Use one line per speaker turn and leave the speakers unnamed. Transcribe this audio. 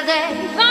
stay still